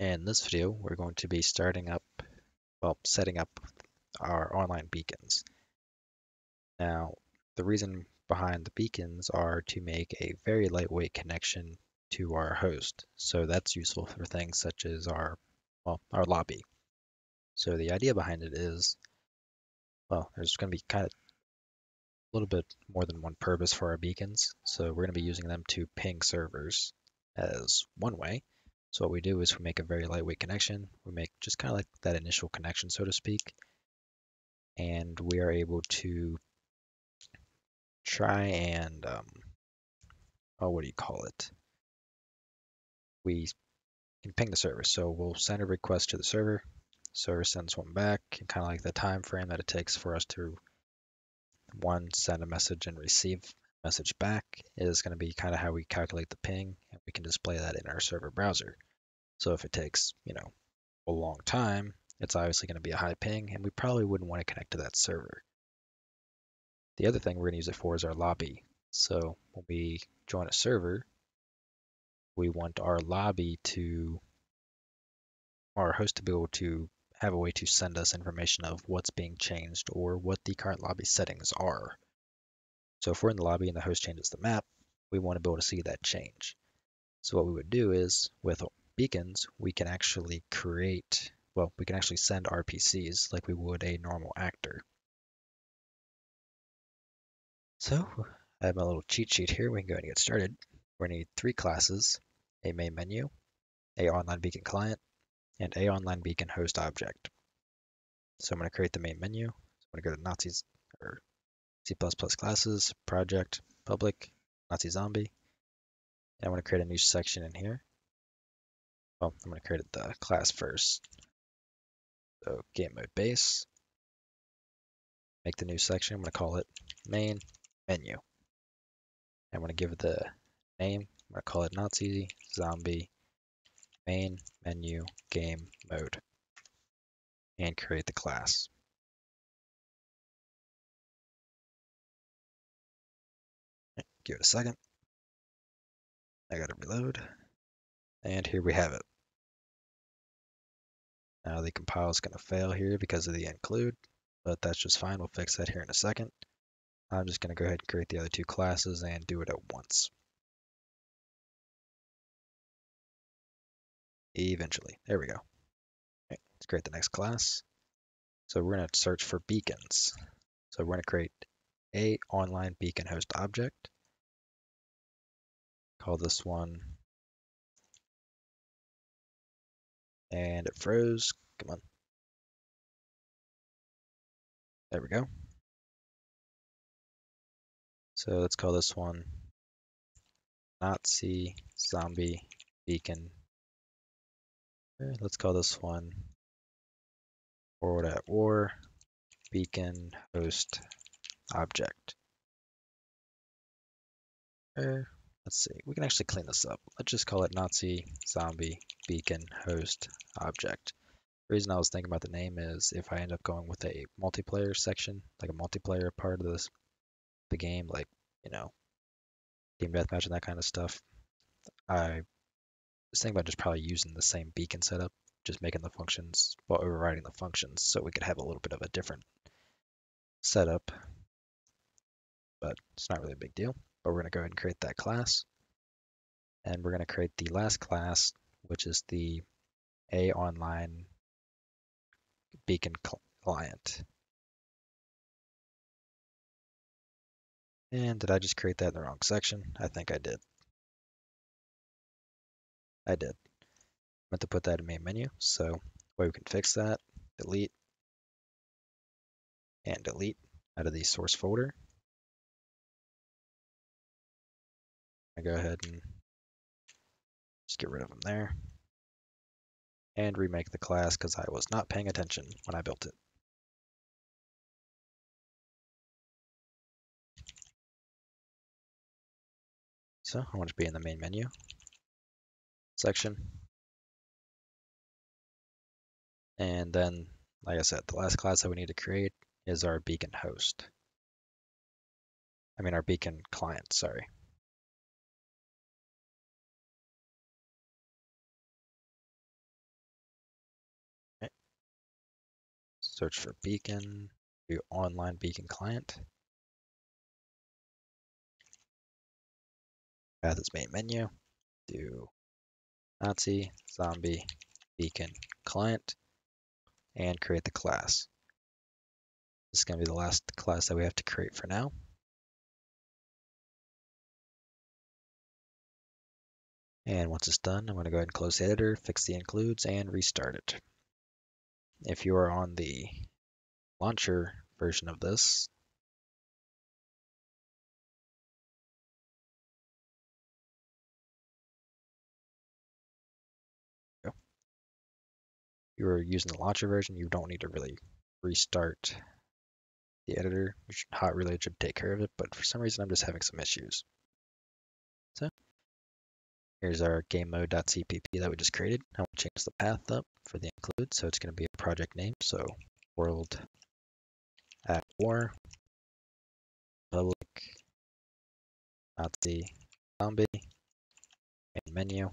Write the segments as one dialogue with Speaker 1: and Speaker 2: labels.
Speaker 1: In this video, we're going to be starting up, well, setting up our online beacons. Now, the reason behind the beacons are to make a very lightweight connection to our host. So that's useful for things such as our, well, our lobby. So the idea behind it is, well, there's going to be kind of a little bit more than one purpose for our beacons. So we're going to be using them to ping servers as one way. So what we do is we make a very lightweight connection. We make just kind of like that initial connection, so to speak. And we are able to try and, um, oh, what do you call it? We can ping the server. So we'll send a request to the server. Server sends one back, and kind of like the time frame that it takes for us to one send a message and receive message back is going to be kind of how we calculate the ping we can display that in our server browser. So if it takes, you know, a long time, it's obviously going to be a high ping and we probably wouldn't want to connect to that server. The other thing we're going to use it for is our lobby. So when we join a server, we want our lobby to, our host to be able to have a way to send us information of what's being changed or what the current lobby settings are. So if we're in the lobby and the host changes the map, we want to be able to see that change. So what we would do is with beacons, we can actually create, well, we can actually send RPCs like we would a normal actor. So I have my little cheat sheet here. We can go ahead and get started. We're going to need three classes, a main menu, a online beacon client, and a online beacon host object. So I'm going to create the main menu. So I'm going to go to Nazis or C++ classes, project, public, Nazi zombie. And I want to create a new section in here. Well, I'm going to create the class first. So game mode base. Make the new section. I'm going to call it main menu. I'm going to give it the name. I'm going to call it Nazi zombie main menu game mode and create the class. Give it a second. I gotta reload. And here we have it. Now the compile is gonna fail here because of the include, but that's just fine. We'll fix that here in a second. I'm just gonna go ahead and create the other two classes and do it at once. Eventually. There we go. Let's create the next class. So we're going to search for beacons. So we're going to create a online beacon host object. Call this one. And it froze. Come on. There we go. So let's call this one Nazi zombie beacon Let's call this one World at War beacon host object. Let's see, we can actually clean this up. Let's just call it Nazi zombie beacon host object. The reason I was thinking about the name is if I end up going with a multiplayer section, like a multiplayer part of this the game, like, you know, team deathmatch and that kind of stuff, I was thinking about just probably using the same beacon setup, just making the functions, well, overriding the functions so we could have a little bit of a different setup. But it's not really a big deal. But we're going to go ahead and create that class. And we're going to create the last class, which is the A online beacon client. And did I just create that in the wrong section? I think I did. I did. I meant to put that in main menu. So way we can fix that, delete and delete out of the source folder. I go ahead and just get rid of them there and remake the class because I was not paying attention when I built it. So I want to be in the main menu section. And then, like I said, the last class that we need to create is our beacon host. I mean, our beacon client, sorry. Search for beacon, do online beacon client. Path is main menu, do Nazi zombie beacon client, and create the class. This is going to be the last class that we have to create for now. And once it's done, I'm going to go ahead and close the editor, fix the includes, and restart it. If you are on the launcher version of this, you're using the launcher version, you don't need to really restart the editor. Hot Reload should take care of it, but for some reason I'm just having some issues. So here's our game mode.cpp that we just created. I want to change the path up for the include, so it's going to be a project name. So world at war, public, Nazi zombie, and menu,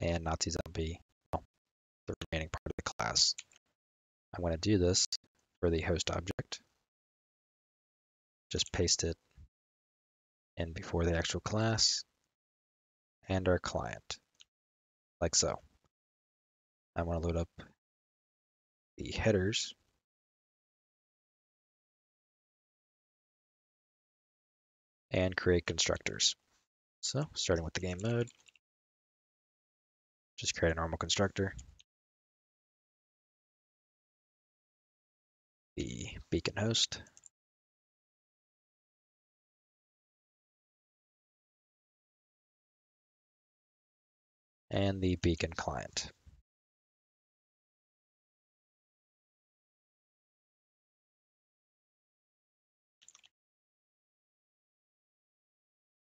Speaker 1: and Nazi zombie, oh, the remaining part of the class. I'm going to do this for the host object. Just paste it in before the actual class and our client, like so. I want to load up the headers. and create constructors. So starting with the game mode, just create a normal constructor. The beacon host. And the beacon client.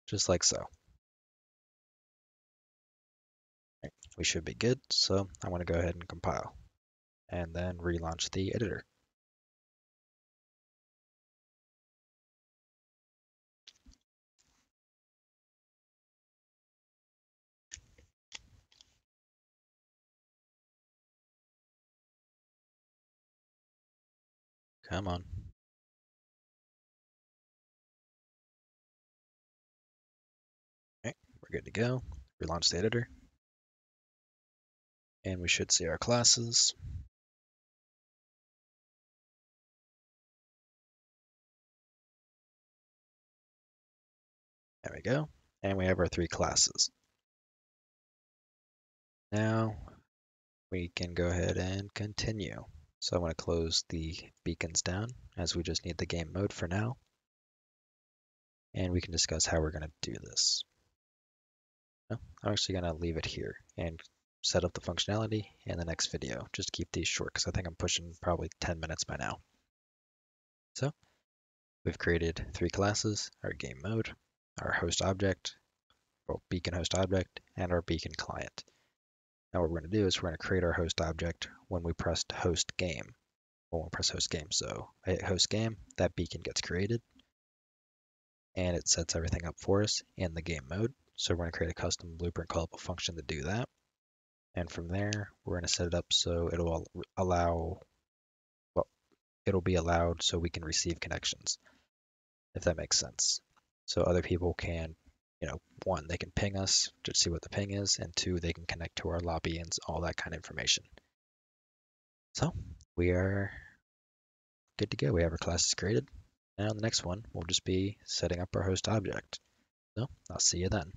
Speaker 1: just like so. We should be good, so I want to go ahead and compile and then relaunch the editor. Come on. We're good to go. Relaunch the editor. And we should see our classes. There we go. And we have our three classes. Now we can go ahead and continue. So I want to close the beacons down as we just need the game mode for now. And we can discuss how we're going to do this. I'm actually going to leave it here and set up the functionality in the next video. Just keep these short because I think I'm pushing probably 10 minutes by now. So we've created three classes, our game mode, our host object, or beacon host object, and our beacon client. Now what we're going to do is we're going to create our host object when we press host game. When we press host game. So I hit host game, that beacon gets created, and it sets everything up for us in the game mode. So we're going to create a custom blueprint callable function to do that. And from there, we're going to set it up so it'll allow, well, it'll be allowed so we can receive connections, if that makes sense. So other people can, you know, one, they can ping us to see what the ping is, and two, they can connect to our lobby and all that kind of information. So we are good to go. We have our classes created. Now the next one will just be setting up our host object. So I'll see you then.